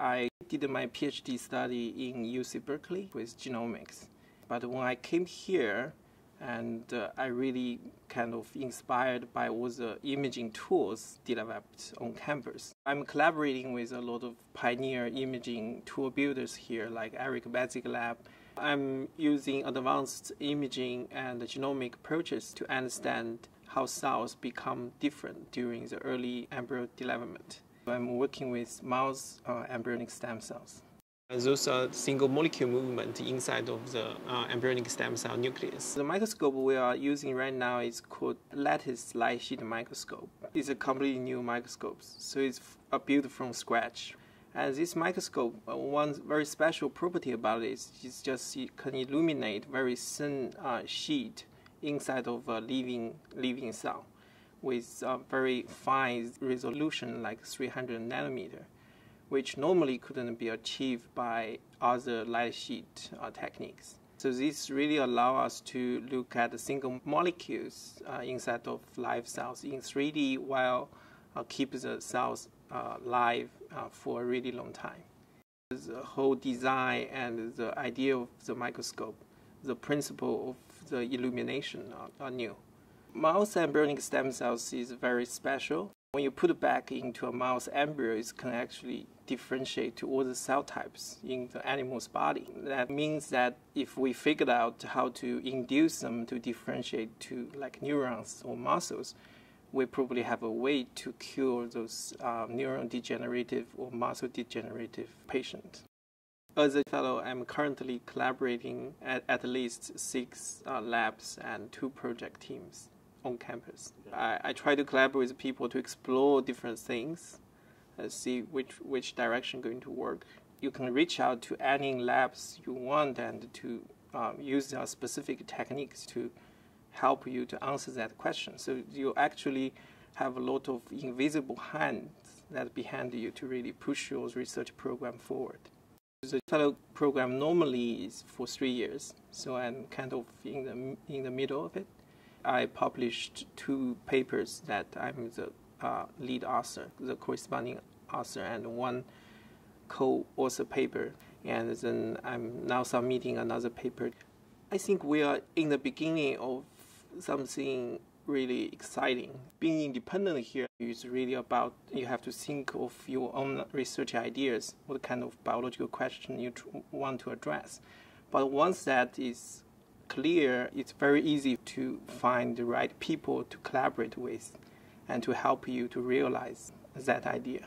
I did my PhD study in UC Berkeley with genomics. But when I came here, and uh, I really kind of inspired by all the imaging tools developed on campus. I'm collaborating with a lot of pioneer imaging tool builders here, like Eric Betzig Lab. I'm using advanced imaging and genomic approaches to understand how cells become different during the early embryo development. I'm working with mouse uh, embryonic stem cells. Those are single molecule movement inside of the uh, embryonic stem cell nucleus. The microscope we are using right now is called lattice light sheet microscope. It's a completely new microscope, so it's built from scratch. And this microscope, uh, one very special property about it is it just it can illuminate very thin uh, sheet inside of a living living cell with a very fine resolution like 300 nanometer which normally couldn't be achieved by other light sheet uh, techniques. So this really allow us to look at single molecules uh, inside of live cells in 3D while uh, keep the cells uh, live uh, for a really long time. The whole design and the idea of the microscope, the principle of the illumination are, are new. Mouse embryonic stem cells is very special when you put it back into a mouse embryo, it can actually differentiate to all the cell types in the animal's body. That means that if we figured out how to induce them to differentiate to like neurons or muscles, we probably have a way to cure those uh, neuron degenerative or muscle degenerative patients. As a fellow, I'm currently collaborating at at least six uh, labs and two project teams on campus. I, I try to collaborate with people to explore different things, and see which which direction going to work. You can reach out to any labs you want and to uh, use their specific techniques to help you to answer that question. So you actually have a lot of invisible hands that behind you to really push your research program forward. The fellow program normally is for three years, so I'm kind of in the in the middle of it. I published two papers that I'm the uh, lead author, the corresponding author, and one co-author paper. And then I'm now submitting another paper. I think we are in the beginning of something really exciting. Being independent here is really about you have to think of your own research ideas, what kind of biological question you want to address. But once that is clear, it's very easy to find the right people to collaborate with and to help you to realize that idea.